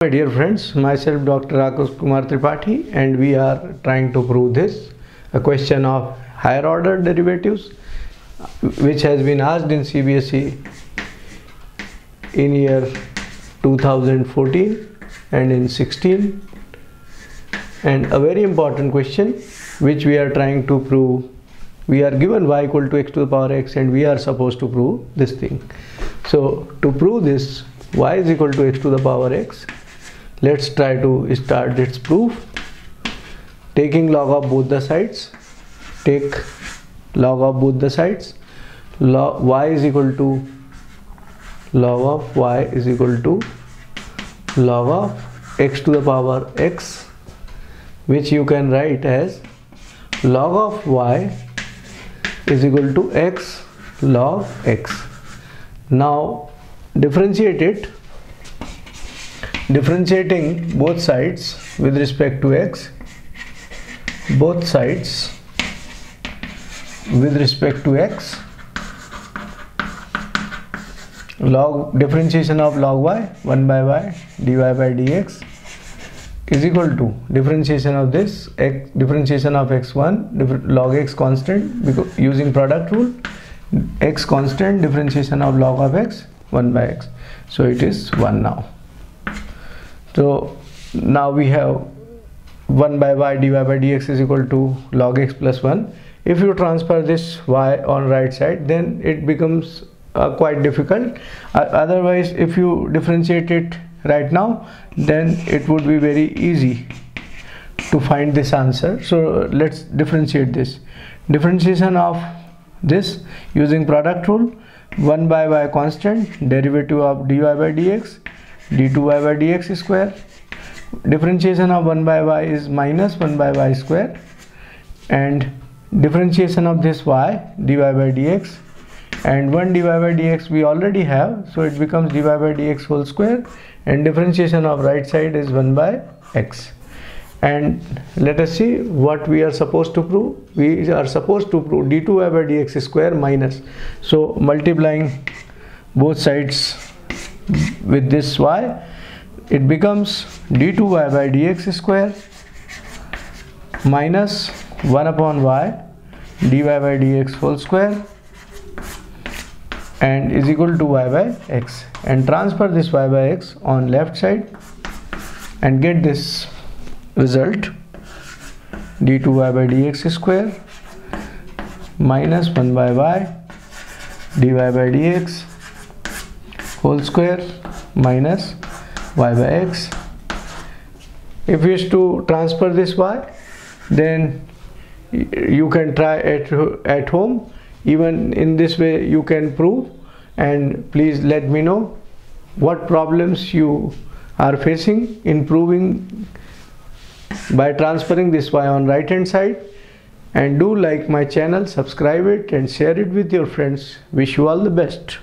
My dear friends, myself Dr. Rakesh Kumar Tripathi and we are trying to prove this a question of higher order derivatives which has been asked in CBSE in year 2014 and in 16 and a very important question which we are trying to prove we are given y equal to x to the power x and we are supposed to prove this thing so to prove this y is equal to x to the power x let's try to start its proof. Taking log of both the sides. Take log of both the sides. Log y is equal to log of y is equal to log of x to the power x which you can write as log of y is equal to x log x. Now differentiate it differentiating both sides with respect to x both sides with respect to x log differentiation of log y 1 by y dy by dx is equal to differentiation of this x differentiation of x1 log x constant because using product rule x constant differentiation of log of x 1 by x. So it is 1 now so now we have 1 by y dy by dx is equal to log x plus 1 if you transfer this y on right side then it becomes uh, quite difficult. Uh, otherwise if you differentiate it right now then it would be very easy to find this answer. So let's differentiate this. Differentiation of this using product rule 1 by y constant derivative of dy by dx d2y by dx square. Differentiation of 1 by y is minus 1 by y square. And differentiation of this y dy by dx. And 1 dy by dx we already have so it becomes dy by dx whole square. And differentiation of right side is 1 by x. And let us see what we are supposed to prove. We are supposed to prove d2y by dx square minus. So multiplying both sides with this y it becomes d2y by dx square minus 1 upon y dy by dx whole square and is equal to y by x. And transfer this y by x on left side and get this result d2y by dx square minus 1 by y dy by dx whole square minus y by x. If you wish to transfer this y then you can try at, at home. Even in this way you can prove. And please let me know what problems you are facing in proving by transferring this y on right hand side. And do like my channel subscribe it and share it with your friends. Wish you all the best